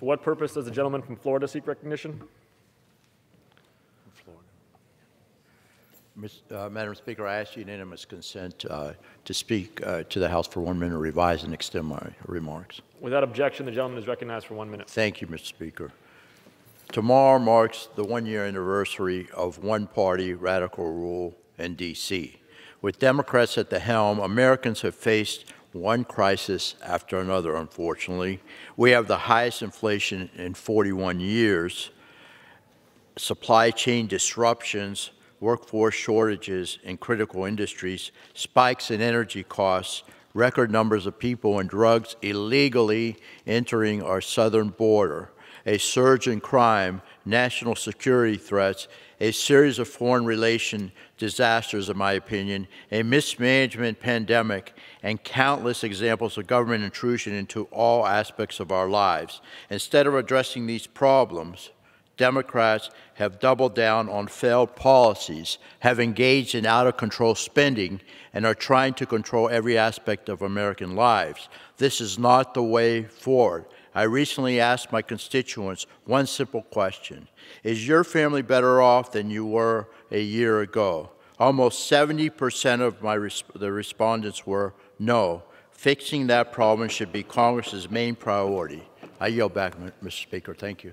For what purpose does the gentleman from Florida seek recognition? Miss- uh, Madam Speaker, I ask unanimous consent uh, to speak uh, to the House for one minute, revise and extend my remarks. Without objection, the gentleman is recognized for one minute. Thank you, Mr. Speaker. Tomorrow marks the one-year anniversary of one-party radical rule in D.C. With Democrats at the helm, Americans have faced one crisis after another, unfortunately. We have the highest inflation in 41 years, supply chain disruptions, workforce shortages in critical industries, spikes in energy costs, record numbers of people and drugs illegally entering our southern border, a surge in crime, national security threats, a series of foreign relation disasters, in my opinion, a mismanagement pandemic, and countless examples of government intrusion into all aspects of our lives. Instead of addressing these problems, Democrats have doubled down on failed policies, have engaged in out of control spending, and are trying to control every aspect of American lives. This is not the way forward. I recently asked my constituents one simple question Is your family better off than you were a year ago? Almost 70% of my the respondents were no. Fixing that problem should be Congress's main priority. I yield back, Mr. Speaker. Thank you.